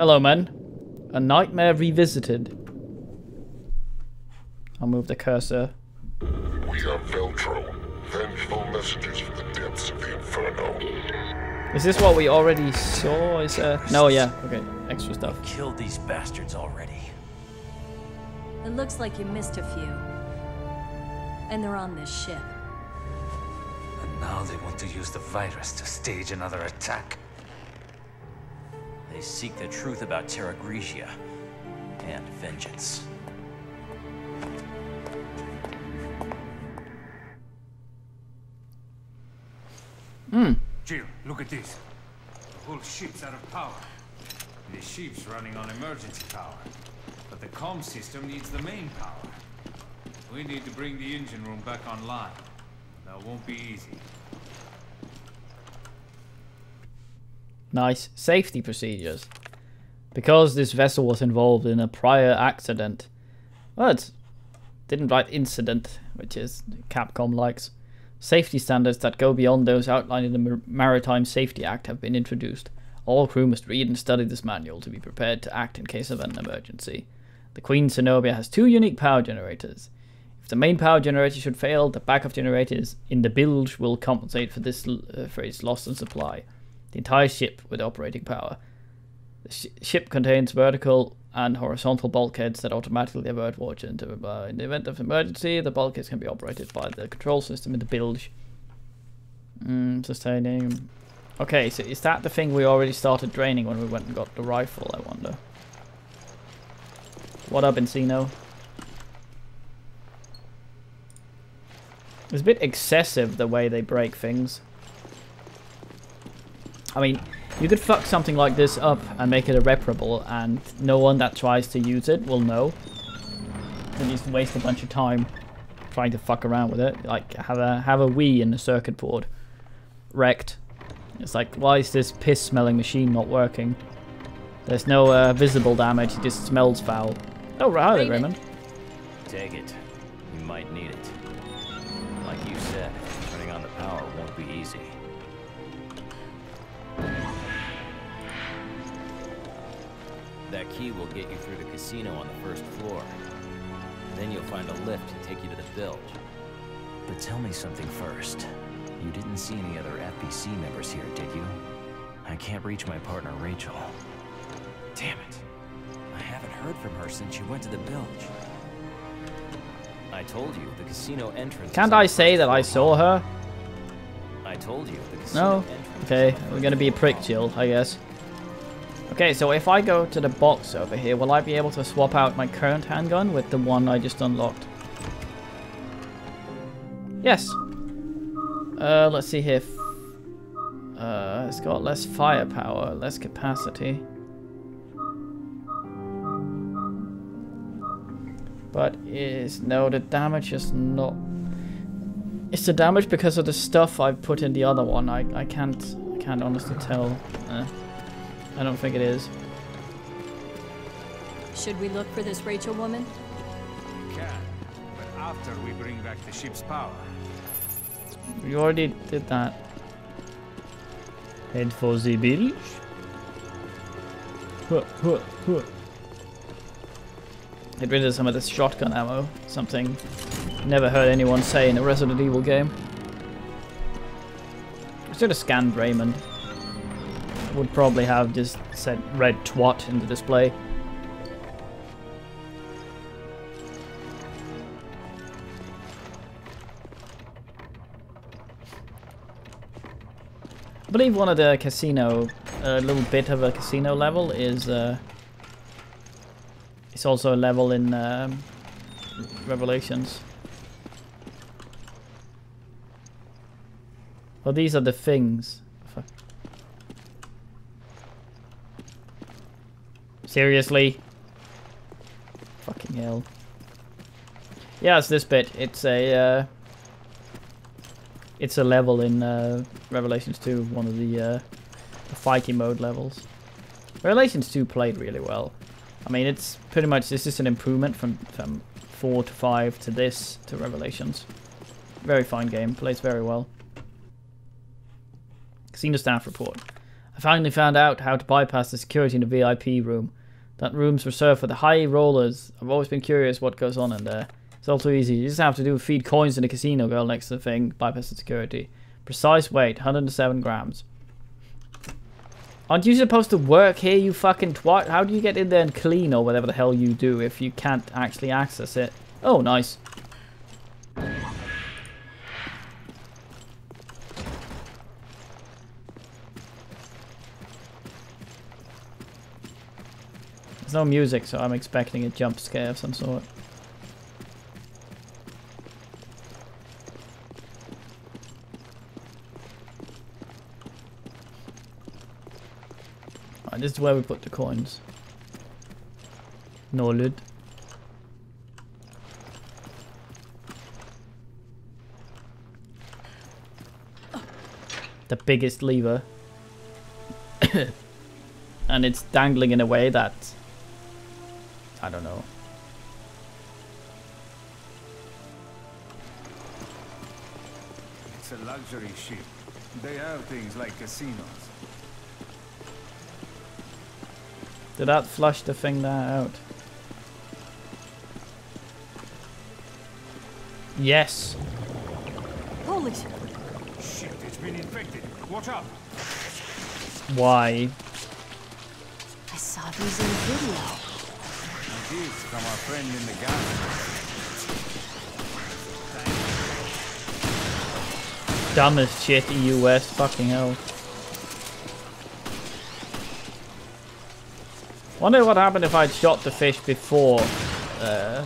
Hello, men. A nightmare revisited. I'll move the cursor. We are Veltro, vengeful messengers from the depths of the Inferno. Is this what we already saw? Is uh no yeah, okay. Extra stuff. Killed these bastards already. It looks like you missed a few. And they're on this ship. And now they want to use the virus to stage another attack. They seek the truth about Terragrigia and vengeance. Hmm. Jill, look at this. The whole ship's out of power. The ship's running on emergency power. But the comm system needs the main power. We need to bring the engine room back online. That won't be easy. Nice. Safety procedures. Because this vessel was involved in a prior accident. Well, didn't write incident, which is Capcom likes. Safety standards that go beyond those outlined in the Maritime Safety Act have been introduced. All crew must read and study this manual to be prepared to act in case of an emergency. The Queen Zenobia has two unique power generators. If the main power generator should fail, the backup generators in the bilge will compensate for this uh, for its loss in supply. The entire ship with operating power. The sh ship contains vertical and horizontal bulkheads that automatically avert water into uh, in the event of emergency. The bulkheads can be operated by the control system in the bilge. Mm, sustaining. Okay, so is that the thing we already started draining when we went and got the rifle? I wonder. What up, Encino? It's a bit excessive the way they break things. I mean, you could fuck something like this up and make it irreparable, and no one that tries to use it will know. And just waste a bunch of time trying to fuck around with it. Like, have a have a Wii in the circuit board. Wrecked. It's like, why is this piss-smelling machine not working? There's no uh, visible damage, it just smells foul. Oh, right, Raymond. Raymond. Take it. You might need key will get you through the casino on the first floor. Then you'll find a lift to take you to the bilge. But tell me something first. You didn't see any other FBC members here, did you? I can't reach my partner, Rachel. Damn it. I haven't heard from her since she went to the bilge. I told you, the casino entrance... Can't I say that I saw her? I told you, the casino No? Okay, we're gonna be a prick, Jill, I guess. Okay, so if I go to the box over here, will I be able to swap out my current handgun with the one I just unlocked? Yes. Uh, let's see here. Uh, it's got less firepower, less capacity. But is no, the damage is not. It's the damage because of the stuff I've put in the other one. I I can't I can't honestly tell. Uh, I don't think it is. Should we look for this Rachel woman? We can, but after we bring back the ship's power. We already did that. Head for the bilge. Huh, huh, huh. Get rid of some of this shotgun ammo. Something never heard anyone say in a Resident Evil game. I should have scanned Raymond. Would probably have just said red twat in the display. I believe one of the casino, a little bit of a casino level is, uh, it's also a level in um, Revelations. Well, these are the things. Fuck. Seriously? Fucking hell. Yeah, it's this bit. It's a, uh, it's a level in uh, Revelations 2, one of the, uh, the fighting mode levels. Revelations 2 played really well. I mean, it's pretty much, this is an improvement from, from 4 to 5 to this to Revelations. Very fine game, plays very well. Casino staff report. I finally found out how to bypass the security in the VIP room. That room's reserved for the high rollers. I've always been curious what goes on in there. It's all too easy. You just have to do feed coins in the casino girl next to the thing, bypass the security. Precise weight, 107 grams. Aren't you supposed to work here, you fucking twat? How do you get in there and clean or whatever the hell you do if you can't actually access it? Oh, nice. There's no music, so I'm expecting a jump scare of some sort. Right, this is where we put the coins. No lid. The biggest lever. and it's dangling in a way that I don't know. It's a luxury ship. They have things like casinos. Did that flush the thing there out? Yes. Holy sh- Shit, it's been infected. Watch out! Why? I saw these in video. Gifts from our friend in the garden. Dumbest shit US fucking hell. Wonder what happened if I'd shot the fish before uh,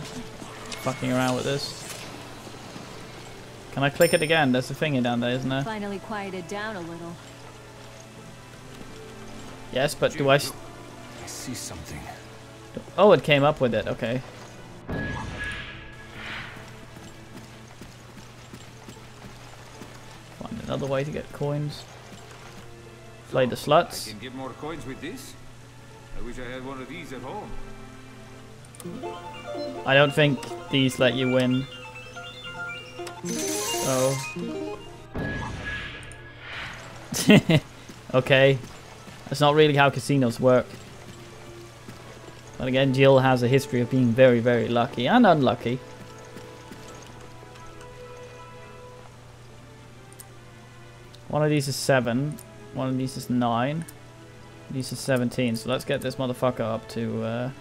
fucking around with this. Can I click it again? There's a thingy down there, isn't there? Finally quieted down a little. Yes, but do I... I see something. Oh, it came up with it. Okay. Find another way to get coins. Play the I sluts. can get more coins with this. I wish I had one of these at home. I don't think these let you win. Oh. okay. That's not really how casinos work. But again, Jill has a history of being very, very lucky and unlucky. One of these is 7. One of these is 9. These is 17. So let's get this motherfucker up to... Uh,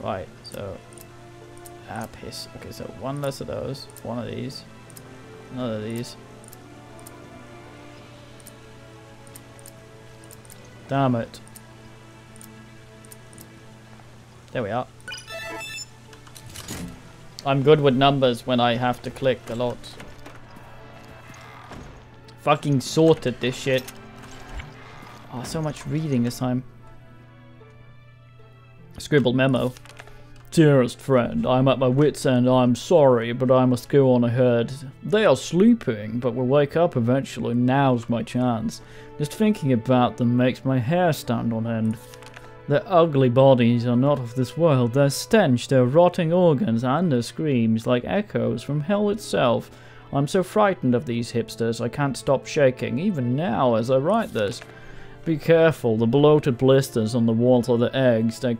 right, so... Ah, piss. Okay, so one less of those. One of these. Another of these. Damn it. There we are. I'm good with numbers when I have to click a lot. Fucking sorted this shit. Oh, so much reading this time. Scribbled memo. Dearest friend, I'm at my wits' end. I'm sorry, but I must go on ahead. They are sleeping, but will wake up eventually. Now's my chance. Just thinking about them makes my hair stand on end. Their ugly bodies are not of this world. Their stench, their rotting organs, and their screams like echoes from hell itself. I'm so frightened of these hipsters, I can't stop shaking, even now as I write this. Be careful, the bloated blisters on the walls are the eggs. They,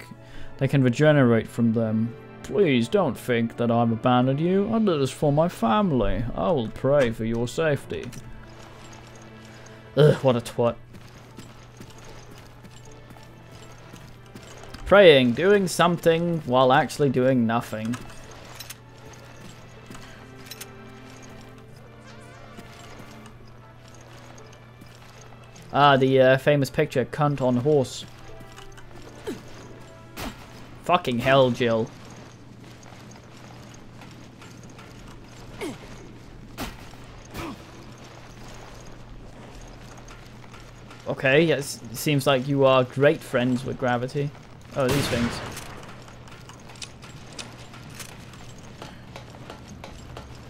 they can regenerate from them. Please don't think that I've abandoned you. I did this for my family. I will pray for your safety. Ugh, what a twat. Praying, doing something while actually doing nothing. Ah, the uh, famous picture, cunt on horse. Fucking hell, Jill. Okay, yes, it seems like you are great friends with gravity. Oh, these things.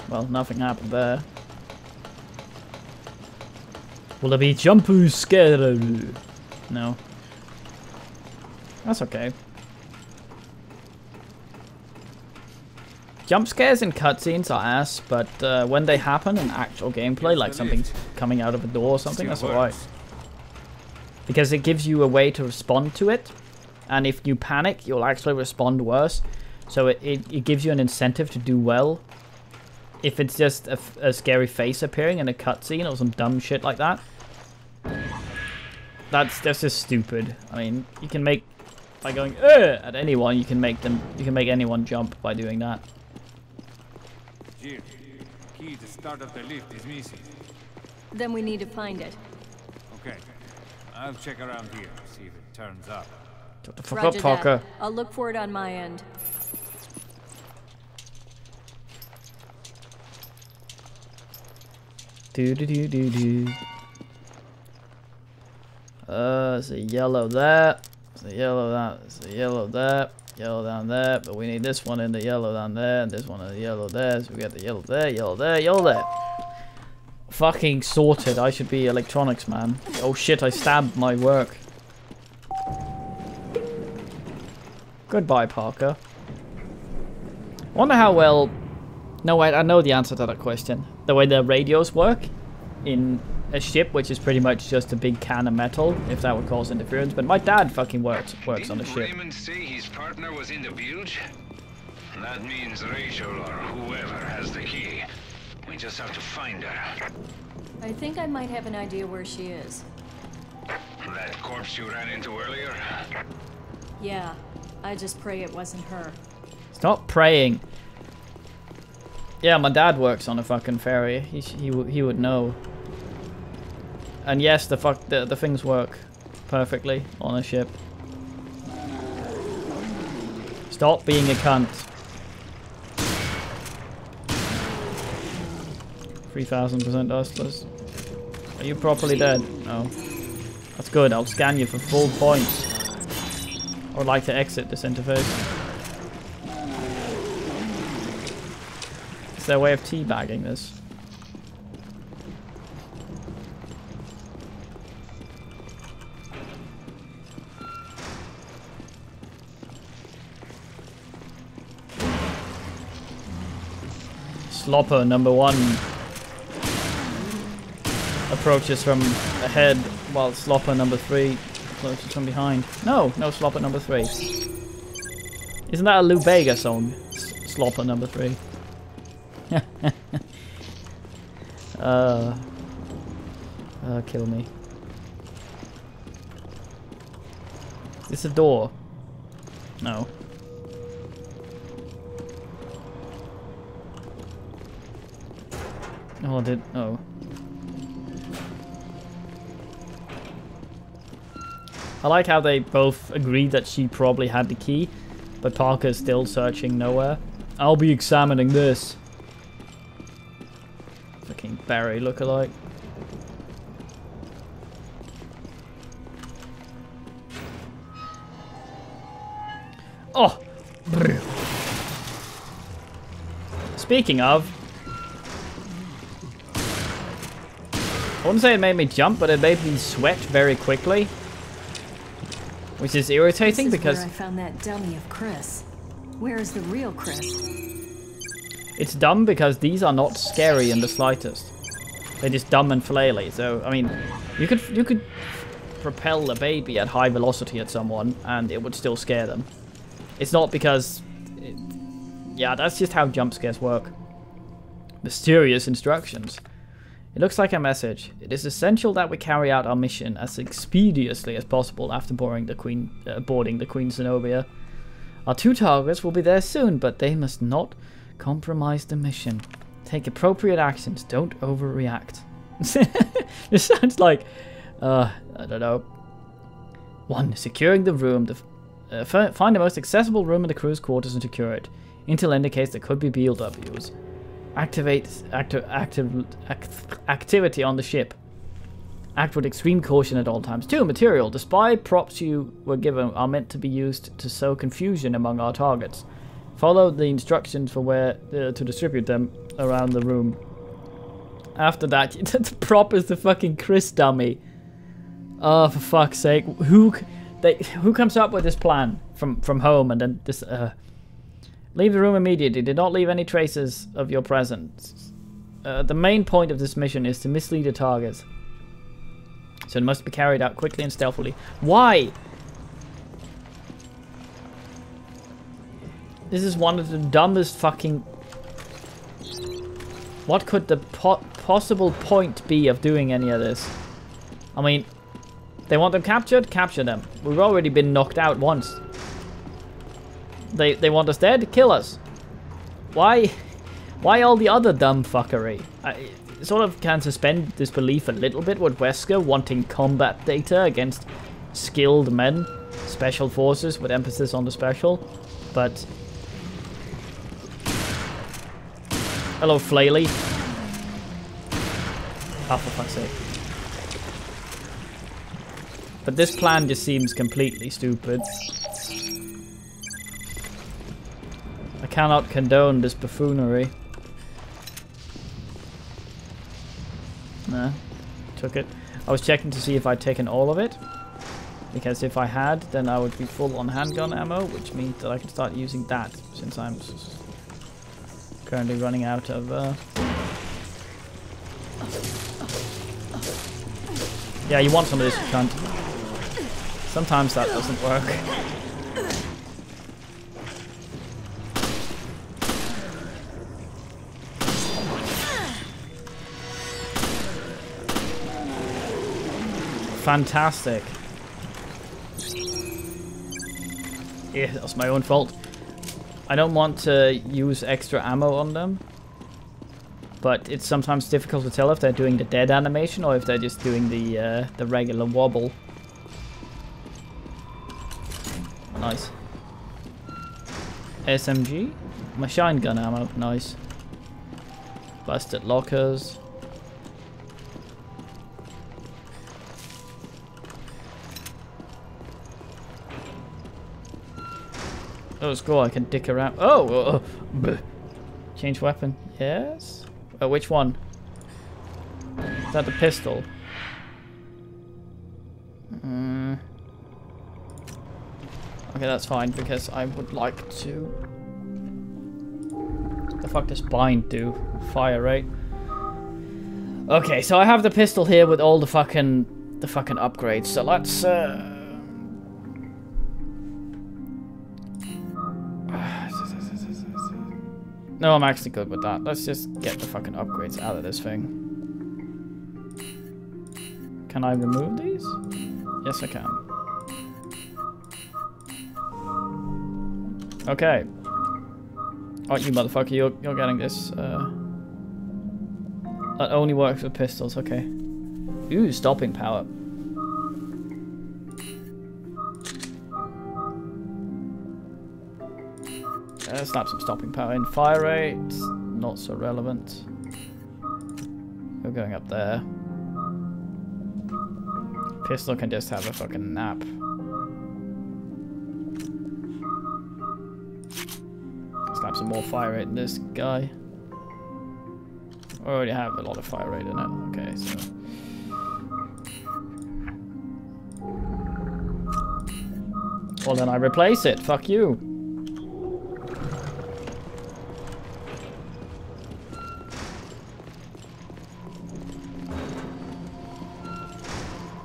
Well, nothing happened there. Will there be jumpu scare? No. That's okay. Jump scares in cutscenes are ass, but uh, when they happen in actual gameplay, like something's coming out of a door or something, that's alright. because it gives you a way to respond to it. And if you panic, you'll actually respond worse. So it, it, it gives you an incentive to do well. If it's just a scary face appearing in a cutscene or some dumb shit like that. That's that's just stupid. I mean, you can make by going Ugh! at anyone, you can make them you can make anyone jump by doing that. Jill, key to start up the lift is missing. Then we need to find it. Okay, I'll check around here, see if it turns up. Shut the fuck Roger up, Parker. that. I'll look for it on my end. Do do do do do. Uh, it's a yellow that. It's a yellow that. It's a yellow that. Yellow down there. But we need this one in the yellow down there. And this one in the yellow there. So we got the yellow there, yellow there, yellow there. Fucking sorted. I should be electronics man. Oh shit, I stabbed my work. Goodbye, Parker. Wonder how well. No, wait, I know the answer to that question. The way the radios work in a ship, which is pretty much just a big can of metal, if that would cause interference. But my dad fucking works works on a ship. Raymond say his partner was in the bilge? That means Rachel or whoever has the key. We just have to find her. I think I might have an idea where she is. That corpse you ran into earlier? Yeah, I just pray it wasn't her. Stop praying. Yeah, my dad works on a fucking ferry. He he he would know. And yes, the fuck the the things work perfectly on a ship. Stop being a cunt. Three thousand percent dustless. Are you properly dead? No. That's good. I'll scan you for full points. Would like to exit this interface. Is there a way of teabagging this? Slopper number one approaches from ahead while Slopper number three approaches from behind. No, no Slopper number three. Isn't that a Lou Bega song? S- Slopper number three. uh, uh, kill me. Is this a door? No. Oh, did. Oh. I like how they both agreed that she probably had the key, but Parker's still searching nowhere. I'll be examining this. Fucking Barry lookalike. Oh! Speaking of, I wouldn't say it made me jump, but it made me sweat very quickly. Which is irritating is because where I found that dummy of Chris. Where is the real Chris? it's dumb because these are not scary in the slightest. They're just dumb and flaily. So I mean, you could you could propel a baby at high velocity at someone and it would still scare them. It's not because, it, yeah, that's just how jump scares work. Mysterious instructions. It looks like a message. It is essential that we carry out our mission as expeditiously as possible after boarding the Queen, uh, boarding the Queen Zenobia. Our two targets will be there soon, but they must not compromise the mission. Take appropriate actions. Don't overreact. this sounds like, uh, I don't know. One, securing the room. The, uh, fi- find the most accessible room in the crew's quarters and secure it. Intel indicates there could be BLWs. Activate acti- active act- activity on the ship. Act with extreme caution at all times. Two, material. The spy props you were given are meant to be used to sow confusion among our targets. Follow the instructions for where uh, to distribute them around the room. After that, the prop is the fucking Chris dummy. Oh, for fuck's sake! Who, they, who comes up with this plan from from home and then this? Uh, leave the room immediately. Do not leave any traces of your presence. Uh, the main point of this mission is to mislead the targets. so it must be carried out quickly and stealthily. Why? This is one of the dumbest fucking... What could the po possible point be of doing any of this? I mean, they want them captured? Capture them. We've already been knocked out once. They, they want us dead? Kill us. Why? Why all the other dumb fuckery? I sort of can suspend disbelief a little bit with Wesker wanting combat data against skilled men, special forces with emphasis on the special, but... Hello, Flaley. Oh, ah, for fuck's sake. But this plan just seems completely stupid. Cannot condone this buffoonery. Nah, took it. I was checking to see if I'd taken all of it. Because if I had, then I would be full on handgun ammo, which means that I can start using that, since I'm currently running out of... Uh... Yeah, you want some of this, can't. Sometimes that doesn't work. Fantastic. Yeah, that's my own fault. I don't want to use extra ammo on them. But it's sometimes difficult to tell if they're doing the dead animation or if they're just doing the uh, the regular wobble. Nice. SMG? Machine gun ammo, nice. Busted lockers. Oh, it's cool. I can dick around. Oh! Uh, Change weapon. Yes? Uh, which one? Is that the pistol? Mm. Okay, that's fine, because I would like to... The fuck does bind do? Fire rate. Okay, so I have the pistol here with all the fucking... The fucking upgrades, so let's... Uh, No, I'm actually good with that. Let's just get the fucking upgrades out of this thing. Can I remove these? Yes, I can. Okay. Oh, you motherfucker, you're, you're getting this. Uh, that only works with pistols, okay. Ooh, stopping power. Uh, snap some stopping power in. Fire rate, not so relevant. We're going up there. Pistol can just have a fucking nap. Slap some more fire rate in this guy. Already have a lot of fire rate in it. Okay, so... Well then I replace it, fuck you.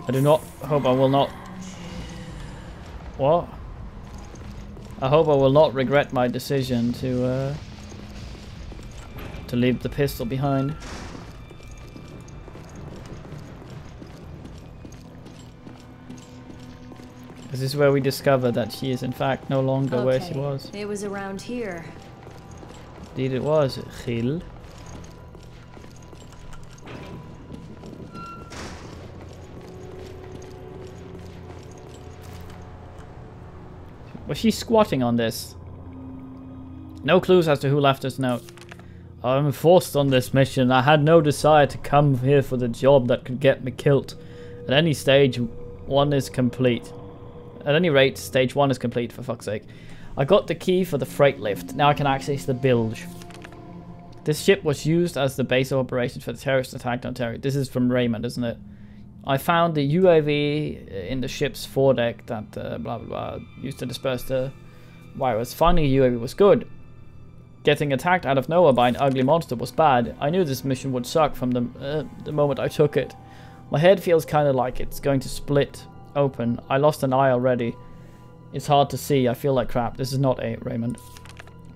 I do not hope I will not... What? I hope I will not regret my decision to, uh, to leave the pistol behind. This is where we discover that she is in fact no longer okay. where she was. It was around here. Indeed it was, Jill. Was she squatting on this? No clues as to who left this note. I'm forced on this mission. I had no desire to come here for the job that could get me killed. At any stage, one is complete. At any rate, stage one is complete, for fuck's sake. I got the key for the freight lift. Now I can access the bilge. This ship was used as the base of operations for the terrorist attack on Terry. This is from Raymond, isn't it? I found the UAV in the ship's foredeck that uh, blah blah blah used to disperse the virus. Finding a UAV was good. Getting attacked out of nowhere by an ugly monster was bad. I knew this mission would suck from the uh, the moment I took it. My head feels kind of like it's going to split open. I lost an eye already. It's hard to see. I feel like crap. This is not a Raymond.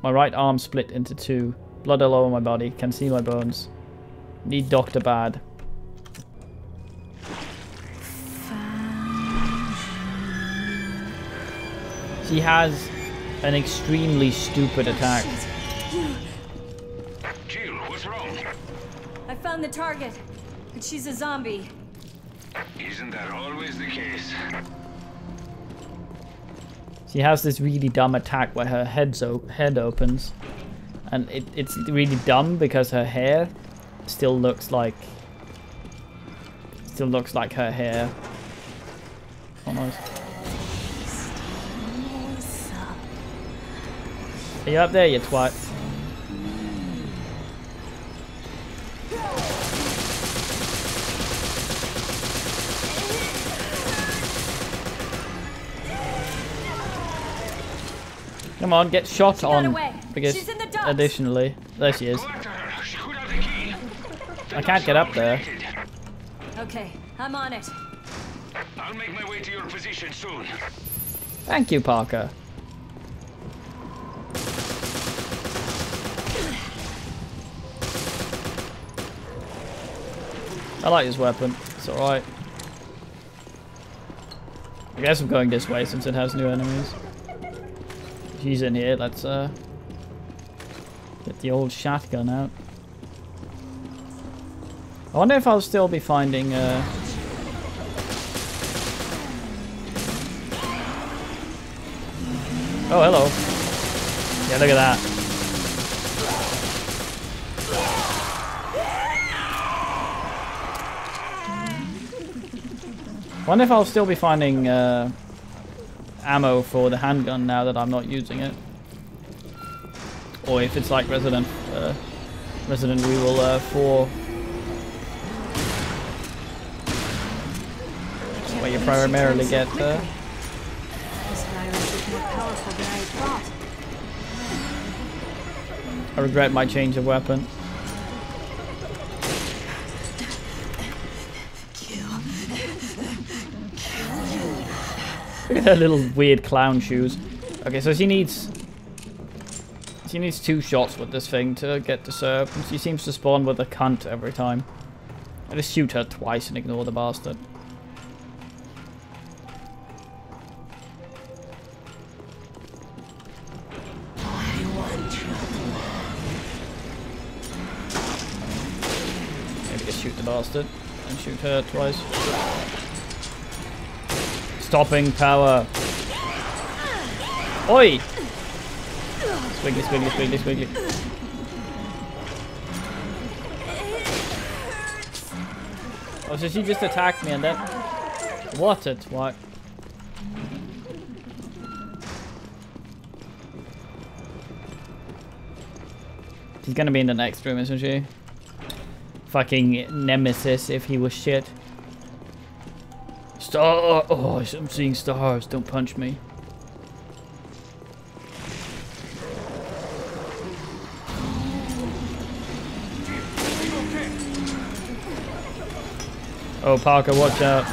My right arm split into two. Blood all over my body. Can see my bones. Need doctor bad. She has an extremely stupid attack. Jill, what's wrong? I found the target, but she's a zombie. Isn't that always the case? She has this really dumb attack where her head's o head opens. And it, it's really dumb because her hair still looks like... Still looks like her hair. Almost. Are you up there, you twat? Come on, get shot She on. away. Because the docks. additionally, there she is. Go after her. She could have the key. I can't get up there. Okay, I'm on it. I'll make my way to your position soon. Thank you, Parker. I like this weapon. It's alright. I guess I'm going this way since it has new enemies. She's in here. Let's uh get the old shotgun out. I wonder if I'll still be finding uh Oh, hello. Yeah, look at that. I wonder if I'll still be finding uh, ammo for the handgun now that I'm not using it. Or if it's like Resident uh, Resident Evil uh, 4. Where you primarily get uh. I regret my change of weapon. Look at her little weird clown shoes. Okay, so she needs... She needs two shots with this thing to get to serve. She seems to spawn with a cunt every time. I just shoot her twice and ignore the bastard. Maybe just shoot the bastard and shoot her twice. Stopping power. Oi! Squiggly, squiggly, squiggly, squiggly. Oh, so she just attacked me and then... What a twat. She's gonna be in the next room, isn't she? Fucking Nemesis if he was shit. Star! Oh, I'm seeing stars. Don't punch me. Oh, Parker, watch out.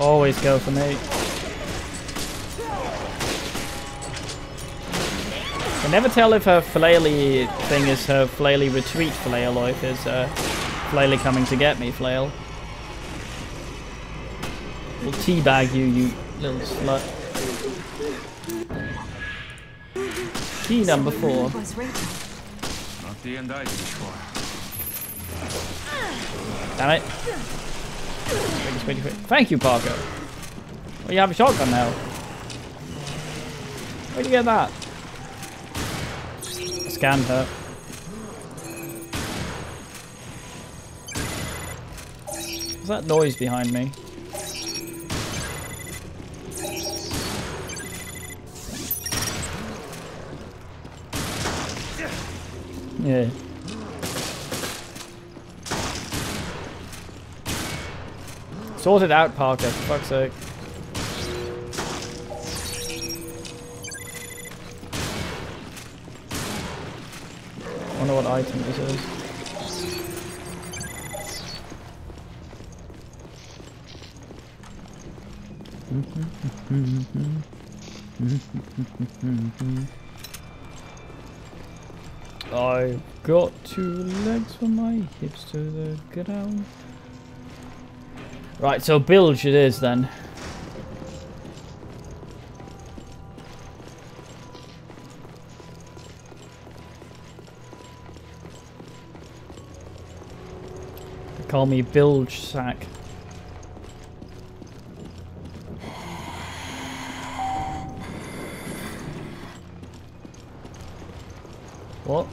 Always go for me. I never tell if her flaily thing is her flaily retreat flail or if it's uh, flaily coming to get me flail. We'll teabag you, you little slut. Key number four. Not the end I. Damn it. Thank you, Parker. Well, you have a shotgun now. Where'd you get that? Scanned her. What's that noise behind me? Yeah. Sort it out, Parker, for fuck's sake. Know what item this is. I've got two legs for my hips to the ground. Right, so bilge it is then. Call me bilge sack. What?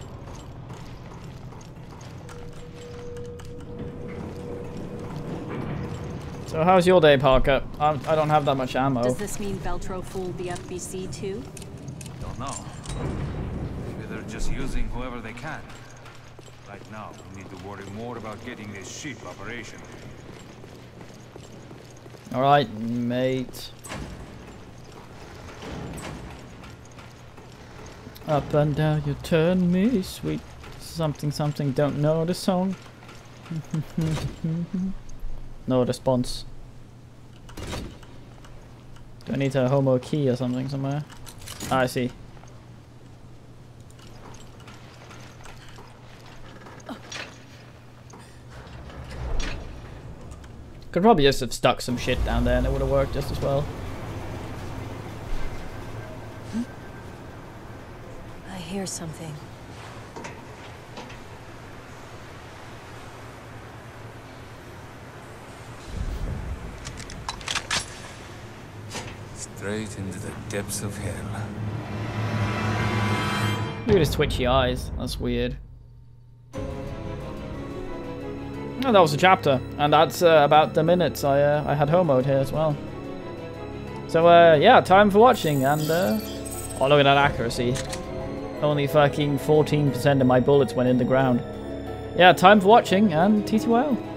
So how's your day, Parker? I, I don't have that much ammo. Does this mean Veltro fooled the FBC too? Don't know. Maybe they're just using whoever they can. Right now, we need to worry more about getting this ship operation. Alright, mate. Up and down you turn me sweet. Something something don't know the song. no response. Do I need a homo key or something somewhere? Ah, I see. Could probably just have stuck some shit down there and it would have worked just as well. I hear something. Straight into the depths of hell. Look at his twitchy eyes. That's weird. Oh, that was a chapter, and that's uh, about the minutes I uh, I had home mode here as well. So uh, yeah, time for watching, and uh, oh look at that accuracy. Only fucking 14% of my bullets went in the ground. Yeah, time for watching, and TTYL.